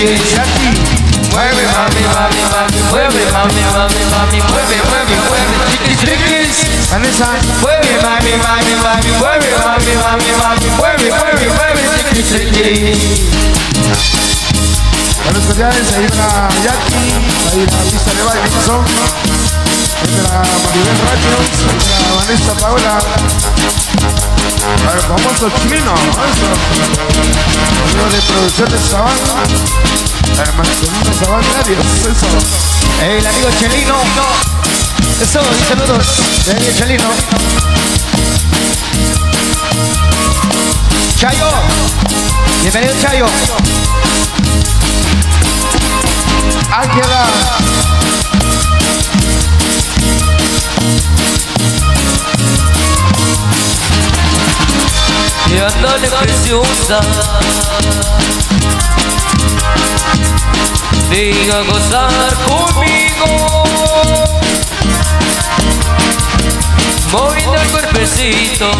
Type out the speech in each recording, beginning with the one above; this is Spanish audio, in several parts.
Jackie. Mueve mami, mami, mami, mueve mami, mami, mami, mueve, mueve, mueve, chiquis, chiquis. Vanessa. Mueve mami, mami, mami, mueve mami, mami, mami, mueve, mueve, mueve, chiquis, chiquis. Buenos cordiales, ahí una Jackie, ahí la pista de baile, ¿qué son? De la Maribel Rayos, de la Vanessa Paola. Al famoso chino, eso. De producciones Sabana. El Marcelino Sabana, Dios, eso. El amigo Chelino. Eso, y saludos. De el Chelino. Chayo. Bienvenido, Chayo. Ángela. Y ándale preciosa Venga a gozar conmigo. Moviendo el cuerpecito.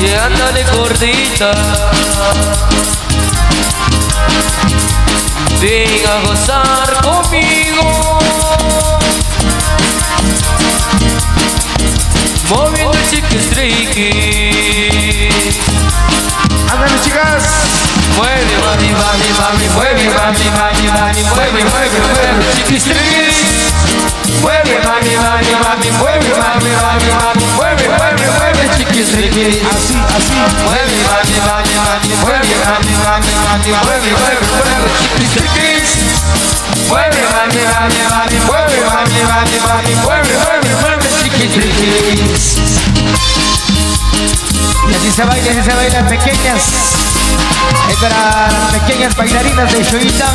Y ándale gordita. Venga a gozar conmigo Moviendo el chiquistriquis Ándale, chicas. Mueve, mami, mami, mami, mueve, mami, mami, mami, mueve, mueve, mueve, chiquistriquis Mueve, mami, mami, mami, mueve, mami, mami, mami, mueve, mueve, mueve, chiquistriquis Así, así. Mueve, mami, mami, mami, mueve, mami, mami, mami, mueve, mueve, mueve, chiquistriquis Mueve, mami, mami, mami, mueve, mami, mami, mami, mueve, mueve, mueve, chiquistriquis se baila, se bailan pequeñas. Es para las pequeñas bailarinas de Shoita.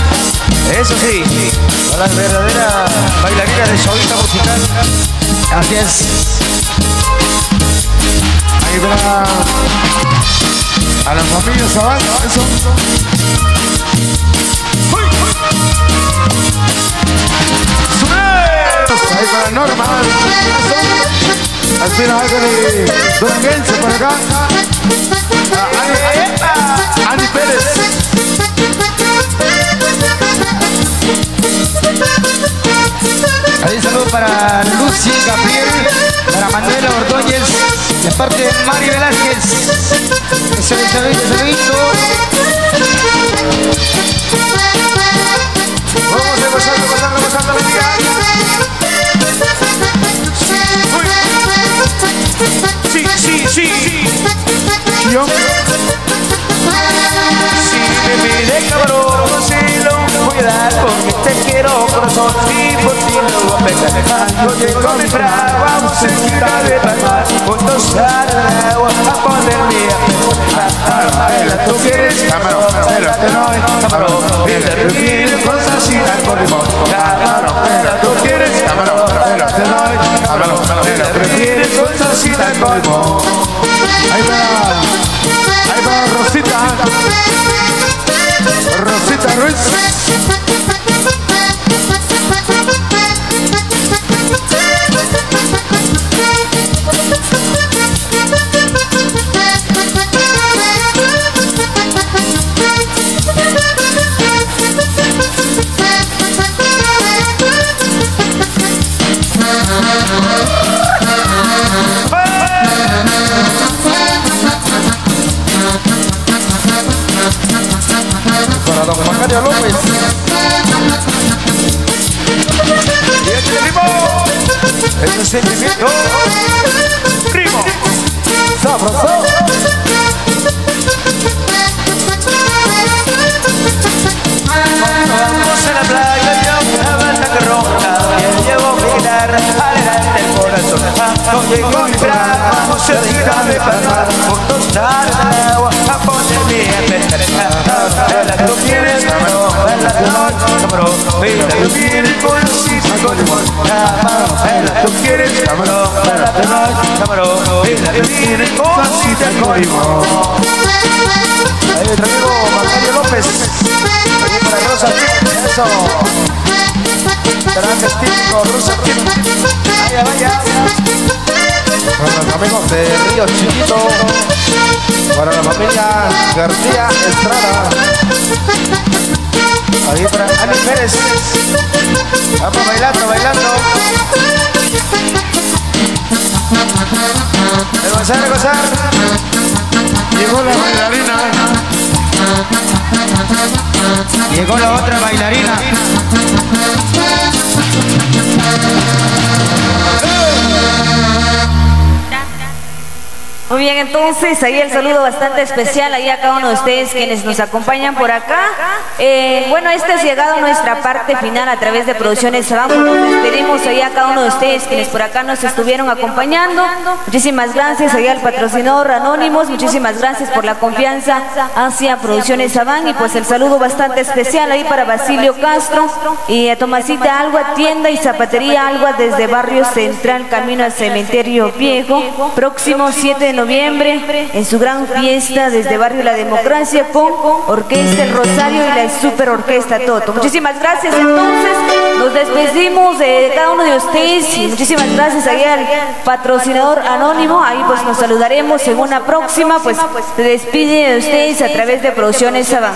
Eso sí, para las verdaderas bailarinas de Shoita musical. Así es. Ahí para a la familia Sabana, eso. Ahí para Norma. Eso. Aspira algo de Duranguense por acá. Ah, Ani, Ani Pérez. Ahí saludo para Lucy Gabriel, para Manuela Ordóñez, de parte de Mari Velázquez. Ese saludito, saludito. Vamos a Chillón. Si me pide cabrón, si lo voy a dar porque te quiero corazón y por ti lo voy a pegar. Yo llego mi fragua, vamos de palmar, juntos al agua a a pensar. Tú quieres camarón, pero te doy camarón, y te cosas sin alcohol limón. Camarón, pero tú quieres camarón, pero te doy camarón, y te refieres cosas sin alcohol limón. Ahí va. Ahí va Rosita. Rosita Ruiz. Camarón, mira, quieres con limón, camarón, camarón, camarón, mira, los con limón. Ahí nuestro amigo López. Aquí para Rosa. Eso. Rosa. Para los amigos de Río Chiquito. Para la familia García Estrada. Ahí para Ani Pérez. Vamos bailando, bailando. A gozar, gozar. Llegó la bailarina. Llegó la otra bailarina. Muy bien, entonces ahí el saludo bastante especial ahí a cada uno de ustedes quienes nos acompañan por acá. Eh, bueno, esta es llegado nuestra parte final a través de Producciones Abajo. Nos ahí a cada uno de ustedes quienes por acá nos estuvieron acompañando. Muchísimas gracias ahí al patrocinador Anónimos, muchísimas gracias por la confianza hacia Producciones Sabán y pues el saludo bastante especial ahí para Basilio Castro y a Tomasita Alba, tienda y zapatería Alba desde Barrio Central, camino al Cementerio Viejo, próximo 7 de noviembre en su gran fiesta desde Barrio La Democracia con Orquesta El Rosario y la Super Orquesta Toto. Muchísimas gracias entonces, nos despedimos de cada uno de ustedes y muchísimas gracias ahí al patrocinador anónimo, ahí pues nos saludaremos en una próxima, pues se despide de ustedes a través de Producciones Sabán.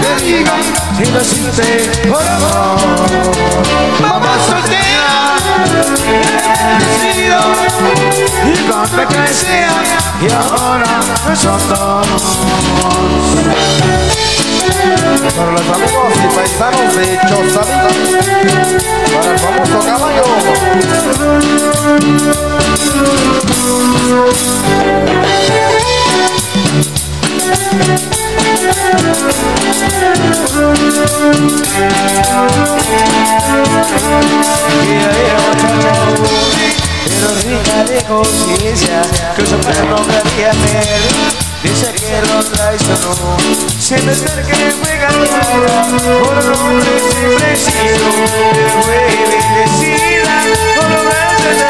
Te diga, si lo siente por amor, mamá soltera, bendecido, y donde que sea, y ahora son dos. Para los amigos y paisanos de Chozalita. Para el famoso caballo. De conciencia, que su me haría ver. Dice que lo traicionó, sin pensar que fue por un hombre bendecida por lo grande de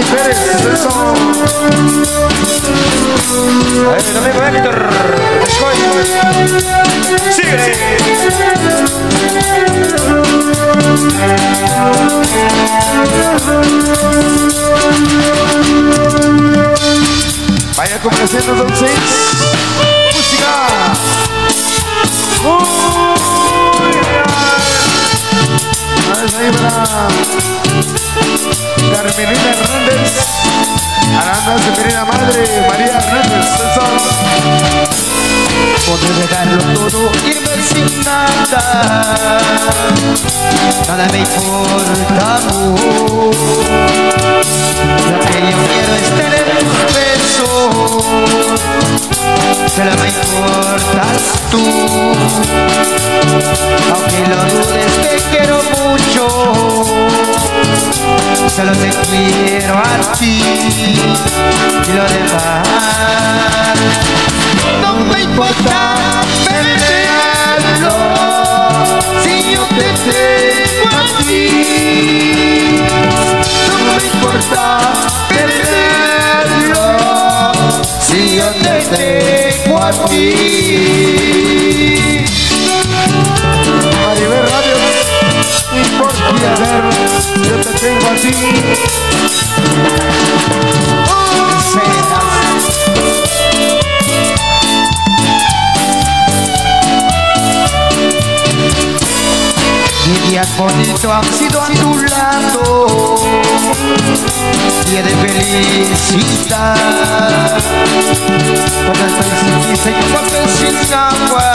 Ani Pérez, eso. A ver, mi amigo Héctor, escoge. Síguele. Vaya complaciendo Six. Música. Más ahí para Carmelina Hernández. Querida madre, María Hernández. Poder dejarlo todo, irme sin nada Nada me importa, amor. Lo que yo quiero es tener tus besos. Solo me importas tú. Aunque lo dudes, te quiero mucho. Te quiero a ti. Y lo demás bonito han sido a tu lado Día de Cuando estoy sin ti soy un papel sin agua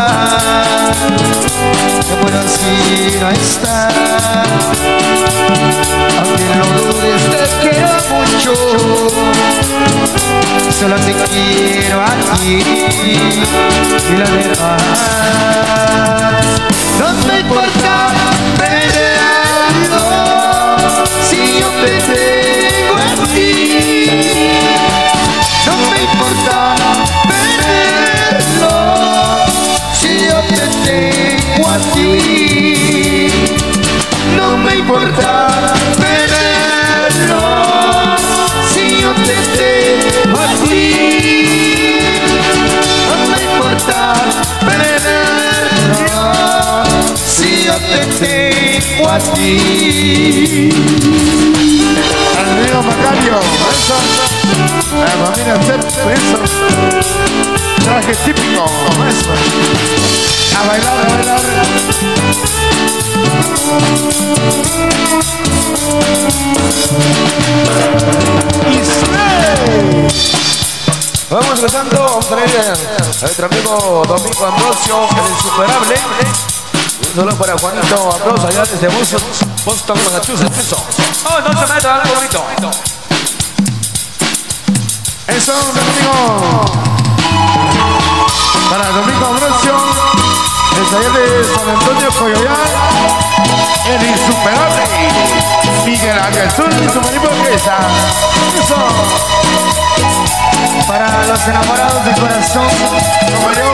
Que bueno si no está Aunque no dudes te quiero mucho Solo te quiero a ti Y lo demás No me importa Si yo te tengo a ti No me importa Vamos empezando, vamos a a nuestro amigo Domingo Ambrosio, el insuperable. Saludo para Juanito Ambrosio, allá desde Boston, Boston, Massachusetts. Eso. Oh, no se meta, algo bonito. Eso, Domingo. Para Domingo Ambrosio, el taller de San Antonio Coyoyán, el insuperable Miguel Ángel y su. Eso, Para los enamorados de corazón como yo,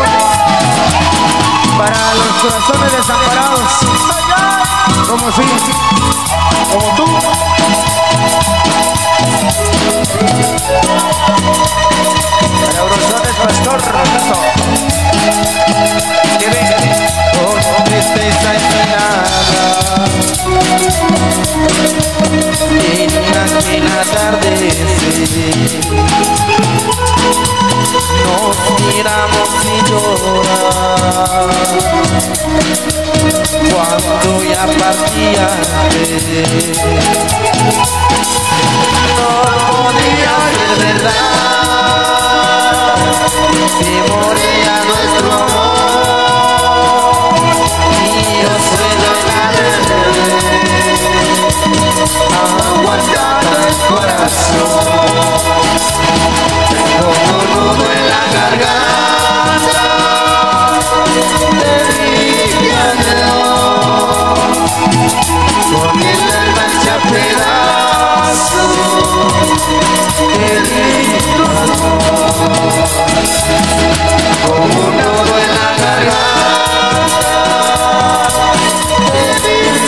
Para los corazones desamparados como sí, como tú. Para Brosones Pastor Eso miramos y Cuando ya partías No podía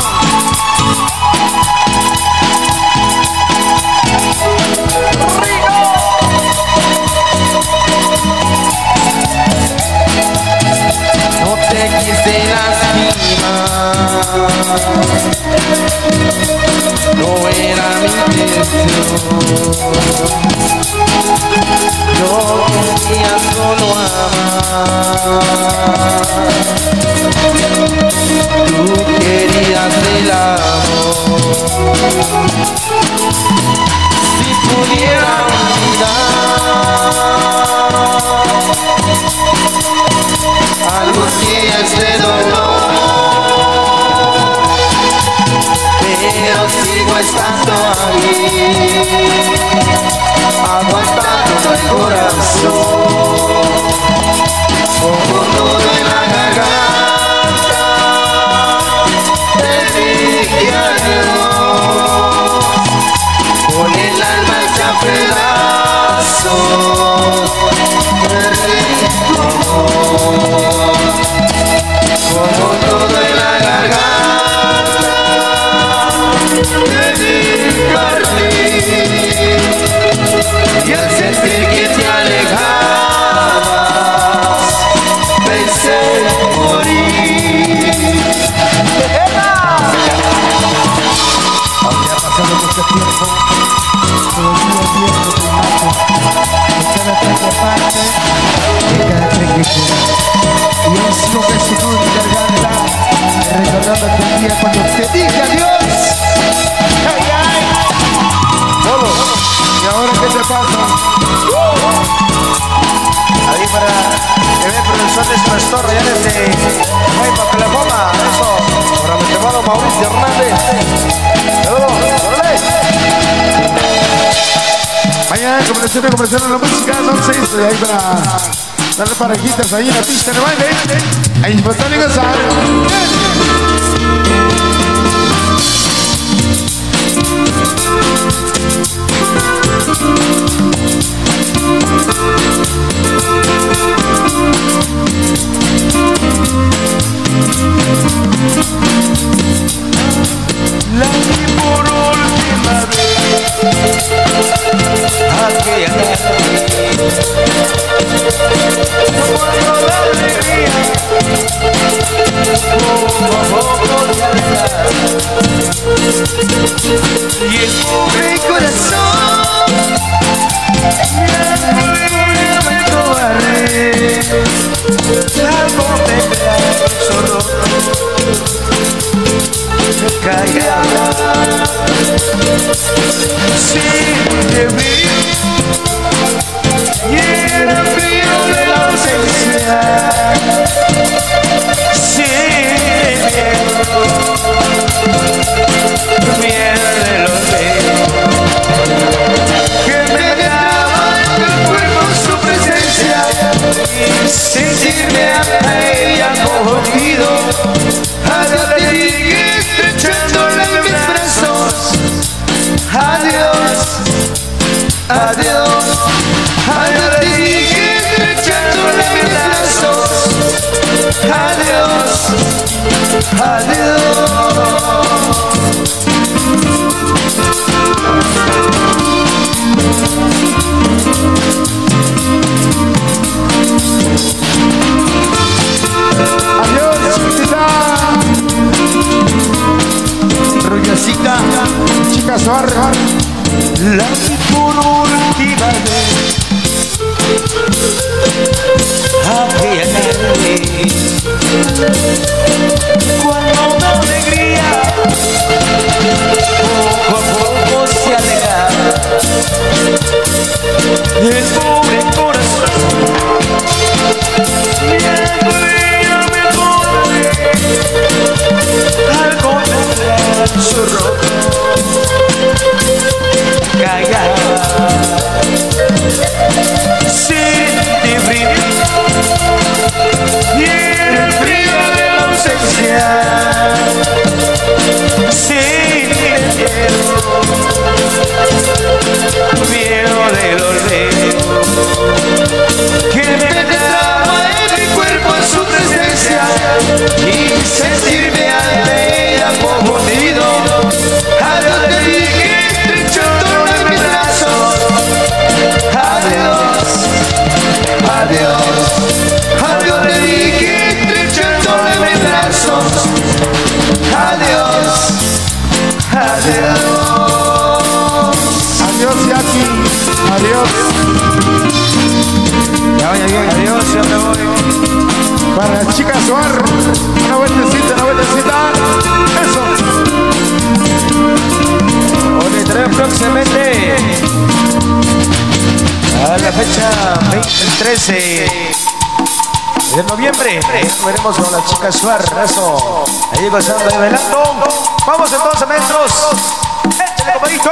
song. Aguantando el corazón, como nudo en la garganta, te dije adiós, con el alma hecha pedazos, como nudo en la garganta, Mañana conversación, conversación en la música, entonces, ahí para darle parejitas ahí en la pista de baile. Ahí va a estar La Aquella Cuando Chica Suarra. la vi por última vez. Aquella tarde, cuando la alegría poco a poco se alejaba, el pobre corazón ya no era mejor al contemplar su Adiós. ya voy bien adiós ya me voy Para la chica Suar. Una vueltecita, una vueltecita. Eso. Hoy estaré próximamente a la fecha 20 13 de noviembre. Veremos con la chica Suar, eso. Ahí pasando y bailando. Vamos entonces, maestros. Échale, compadrito.